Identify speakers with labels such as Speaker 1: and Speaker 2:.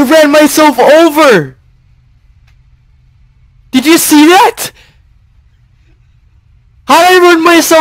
Speaker 1: I ran myself over! Did you see that? How I run myself